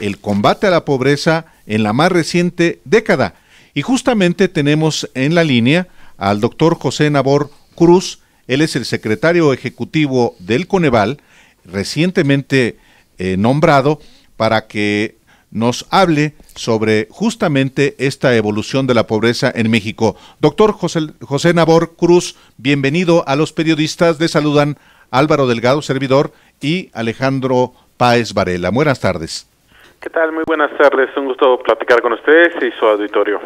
el combate a la pobreza en la más reciente década. Y justamente tenemos en la línea al doctor José Nabor Cruz, él es el secretario ejecutivo del Coneval, recientemente eh, nombrado, para que nos hable sobre justamente esta evolución de la pobreza en México. Doctor José, José Nabor Cruz, bienvenido a los periodistas. Le saludan Álvaro Delgado, servidor, y Alejandro Páez Varela. Buenas tardes. ¿Qué tal? Muy buenas tardes. Un gusto platicar con ustedes y su auditorio.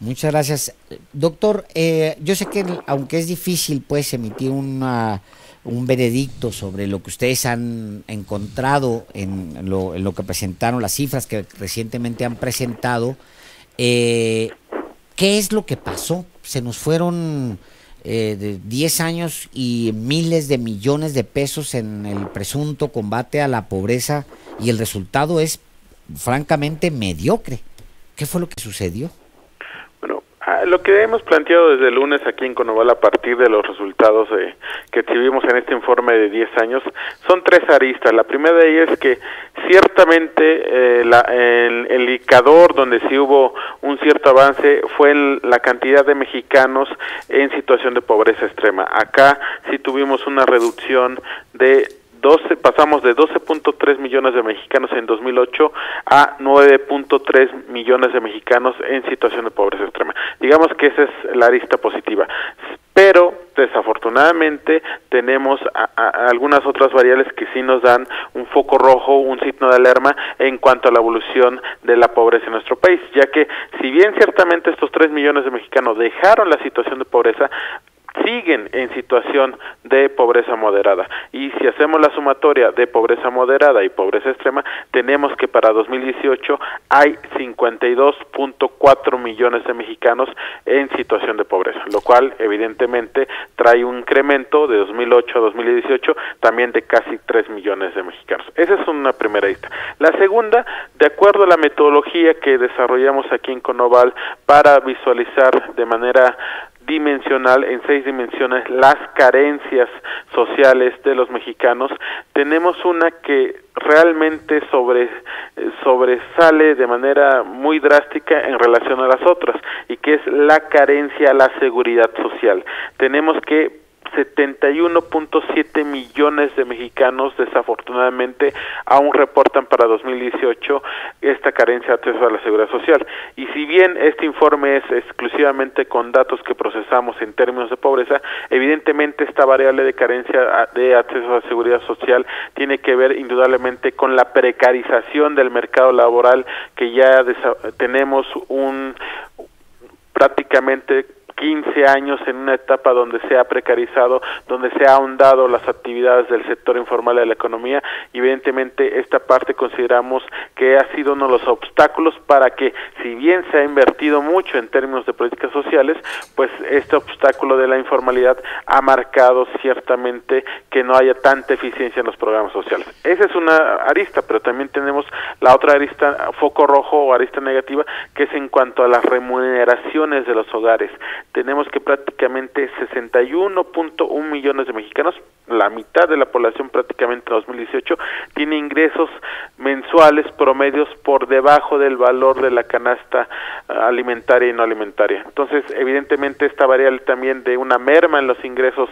Muchas gracias. Doctor, eh, yo sé que aunque es difícil pues emitir una, un veredicto sobre lo que ustedes han encontrado en lo, en lo que presentaron, las cifras que recientemente han presentado, eh, ¿qué es lo que pasó? Se nos fueron eh, de 10 años y miles de millones de pesos en el presunto combate a la pobreza y el resultado es francamente mediocre. ¿Qué fue lo que sucedió? Ah, lo que hemos planteado desde el lunes aquí en Conoval a partir de los resultados que exhibimos en este informe de 10 años son tres aristas. La primera de ellas es que ciertamente eh, el, indicador donde sí hubo un cierto avance fue la cantidad de mexicanos en situación de pobreza extrema. Acá sí tuvimos una reducción de 12, pasamos de 12.3 millones de mexicanos en 2008 a 9.3 millones de mexicanos en situación de pobreza extrema. Digamos que esa es la arista positiva. Pero desafortunadamente tenemos algunas otras variables que sí nos dan un foco rojo, un signo de alarma en cuanto a la evolución de la pobreza en nuestro país, ya que si bien ciertamente estos 3 millones de mexicanos dejaron la situación de pobreza, siguen en situación de pobreza moderada. Y si hacemos la sumatoria de pobreza moderada y pobreza extrema, tenemos que para 2018 hay 52.4 millones de mexicanos en situación de pobreza, lo cual evidentemente trae un incremento de 2008 a 2018 también de casi 3 millones de mexicanos. Esa es una primera lista. La segunda, de acuerdo a la metodología que desarrollamos aquí en Conoval para visualizar de manera dimensional, en seis dimensiones, las carencias sociales de los mexicanos, tenemos una que realmente sobre, sobresale de manera muy drástica en relación a las otras, y que es la carencia a la seguridad social. Tenemos que 71.7 millones de mexicanos desafortunadamente aún reportan para 2018 esta carencia de acceso a la seguridad social. Y si bien este informe es exclusivamente con datos que procesamos en términos de pobreza, evidentemente esta variable de carencia de acceso a la seguridad social tiene que ver indudablemente con la precarización del mercado laboral que ya tenemos un prácticamente 15 años en una etapa donde se ha precarizado, donde se ha ahondado las actividades del sector informal de la economía y evidentemente esta parte consideramos que ha sido uno de los obstáculos para que si bien se ha invertido mucho en términos de políticas sociales, pues este obstáculo de la informalidad ha marcado ciertamente que no haya tanta eficiencia en los programas sociales. Esa es una arista, pero también tenemos la otra arista, foco rojo o arista negativa, que es en cuanto a las remuneraciones de los hogares tenemos que prácticamente 61.1 millones de mexicanos, la mitad de la población prácticamente en 2018, tiene ingresos mensuales promedios por debajo del valor de la canasta ah, alimentaria y no alimentaria. Entonces, evidentemente esta variable también de una merma en los ingresos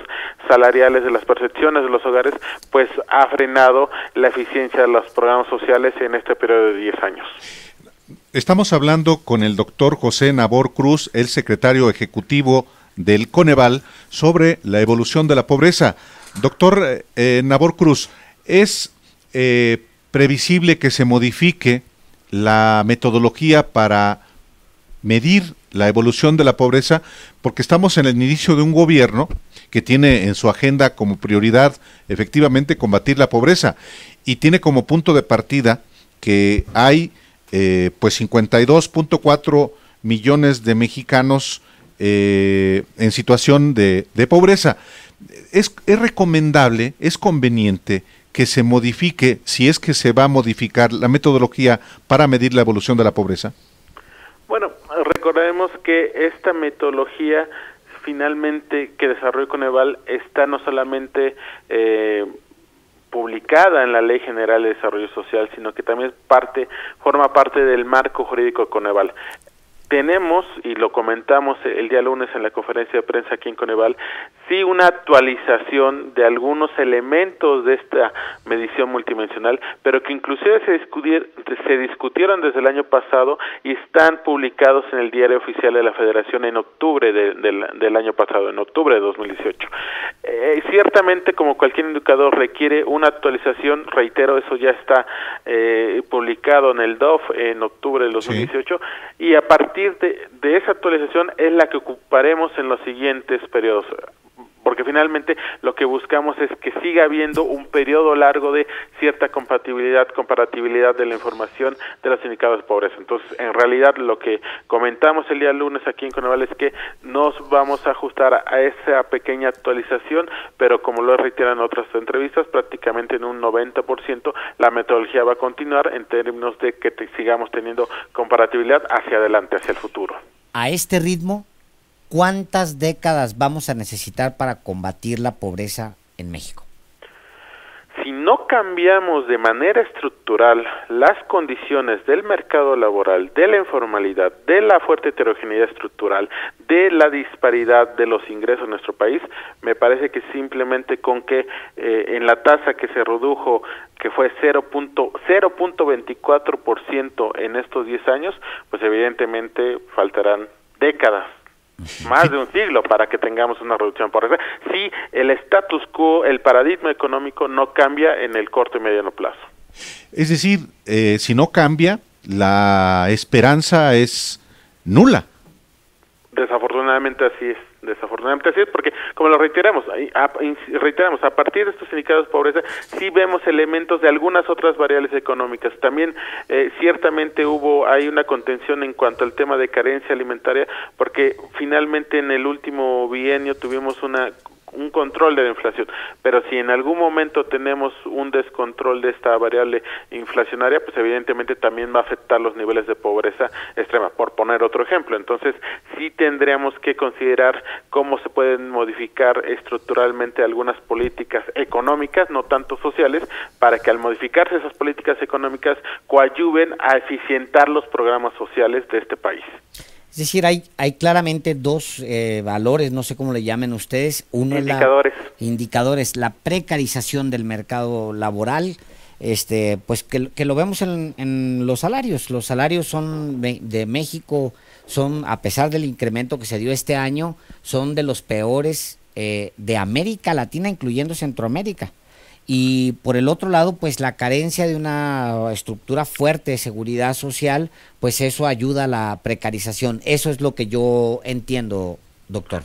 salariales de las percepciones de los hogares, pues ha frenado la eficiencia de los programas sociales en este periodo de 10 años. Estamos hablando con el doctor José Nabor Cruz, el secretario ejecutivo del Coneval, sobre la evolución de la pobreza. Doctor eh, eh, Nabor Cruz, ¿es eh, previsible que se modifique la metodología para medir la evolución de la pobreza? Porque estamos en el inicio de un gobierno que tiene en su agenda como prioridad efectivamente combatir la pobreza y tiene como punto de partida que hay eh, pues 52.4 millones de mexicanos eh, en situación de, pobreza. Es, es, recomendable, es conveniente que se modifique, si es que se va a modificar la metodología para medir la evolución de la pobreza? Bueno, recordemos que esta metodología finalmente que desarrolló Coneval está no solamente eh, publicada en la Ley General de Desarrollo Social, sino que también parte, forma parte del marco jurídico Coneval. Tenemos, y lo comentamos el día lunes en la conferencia de prensa aquí en Coneval, sí una actualización de algunos elementos de esta medición multidimensional, pero que inclusive se, discutieron, se discutieron desde el año pasado y están publicados en el diario oficial de la Federación en octubre del año pasado, en octubre de 2018. Eh, ciertamente, como cualquier indicador requiere una actualización, reitero, eso ya está eh, publicado en el DOF en octubre de 2018, y a partir de, de esa actualización es la que ocuparemos en los siguientes periodos porque finalmente lo que buscamos es que siga habiendo un periodo largo de cierta compatibilidad, comparatibilidad de la información de los indicadores de pobreza. Entonces, en realidad lo que comentamos el día lunes aquí en Coneval es que nos vamos a ajustar a esa pequeña actualización, pero como lo reiteran otras entrevistas, prácticamente en un 90% la metodología va a continuar en términos de que sigamos teniendo comparatibilidad hacia adelante, hacia el futuro. A este ritmo, ¿cuántas décadas vamos a necesitar para combatir la pobreza en México? Si no cambiamos de manera estructural las condiciones del mercado laboral, de la informalidad, de la fuerte heterogeneidad estructural, de la disparidad de los ingresos en nuestro país, me parece que simplemente con que eh, en la tasa que se redujo, que fue 0.24% en estos 10 años, pues evidentemente faltarán décadas más de un siglo para que tengamos una reducción por eso si el status quo, el paradigma económico no cambia en el corto y mediano plazo. Es decir, eh, si no cambia, la esperanza es nula. Desafortunadamente así es desafortunadamente así es porque como lo reiteramos a, reiteramos a partir de estos indicadores de pobreza sí vemos elementos de algunas otras variables económicas. También eh, ciertamente hubo hay una contención en cuanto al tema de carencia alimentaria porque finalmente en el último bienio tuvimos una un control de la inflación. Pero si en algún momento tenemos un descontrol de esta variable inflacionaria, pues evidentemente también va a afectar los niveles de pobreza extrema, por poner otro ejemplo. Entonces, sí tendríamos que considerar cómo se pueden modificar estructuralmente algunas políticas económicas, no tanto sociales, para que al modificarse esas políticas económicas coadyuven a eficientar los programas sociales de este país. Es decir, hay, hay claramente dos eh, valores, no sé cómo le llamen ustedes. Uno indicadores. la indicadores, la precarización del mercado laboral, este, pues que, que lo vemos en, en, los salarios. Los salarios son de México, son, a pesar del incremento que se dio este año, son de los peores eh, de América Latina, incluyendo Centroamérica. Y por el otro lado, pues la carencia de una estructura fuerte de seguridad social, pues eso ayuda a la precarización. Eso es lo que yo entiendo, doctor.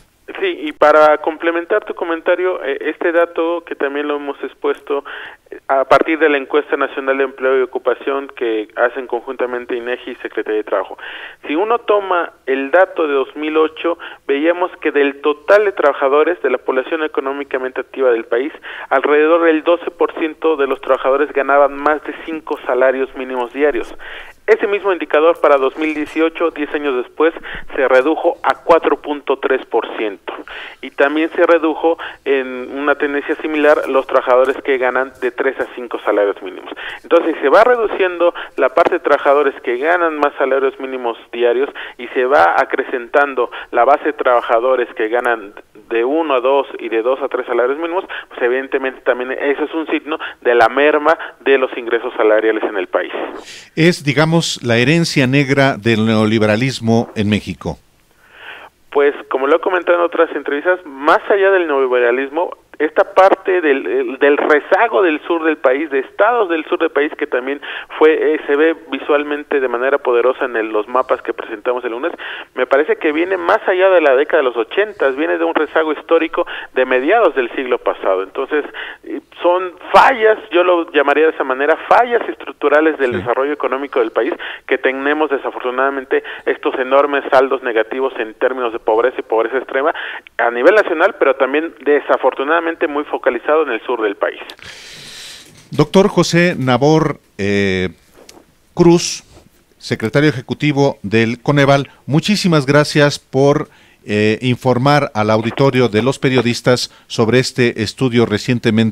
Para complementar tu comentario, eh, este dato que también lo hemos expuesto eh, a partir de la encuesta nacional de empleo y ocupación que hacen conjuntamente INEGI y Secretaría de Trabajo. Si uno toma el dato de 2008, veíamos que del total de trabajadores de la población económicamente activa del país, alrededor del 12% de los trabajadores ganaban más de cinco salarios mínimos diarios. Ese mismo indicador para 2018, 10 años después, se redujo a 4.3% y también se redujo en una tendencia similar los trabajadores que ganan de 3 a 5 salarios mínimos. Entonces se va reduciendo la parte de trabajadores que ganan más salarios mínimos diarios y se va acrecentando la base de trabajadores que ganan de 1 a 2 y de 2 a 3 salarios mínimos, pues evidentemente también eso es un signo de la merma de los ingresos salariales en el país. Es, digamos, la herencia negra del neoliberalismo en México. Pues como lo he comentado en otras entrevistas, más allá del neoliberalismo, esta parte del, del, rezago del sur del país, de estados del sur del país que también fue eh, se ve visualmente de manera poderosa en los mapas que presentamos el lunes, me parece que viene más allá de la década de los ochentas, viene de un rezago histórico de mediados del siglo pasado. Entonces, son fallas, yo lo llamaría de esa manera, fallas estructurales del desarrollo económico del país que tenemos desafortunadamente estos enormes saldos negativos en términos de pobreza y pobreza extrema a nivel nacional, pero también desafortunadamente muy focalizado en el sur del país. Doctor José Nabor eh, Cruz, secretario ejecutivo del Coneval, muchísimas gracias por eh, informar al auditorio de los periodistas sobre este estudio recientemente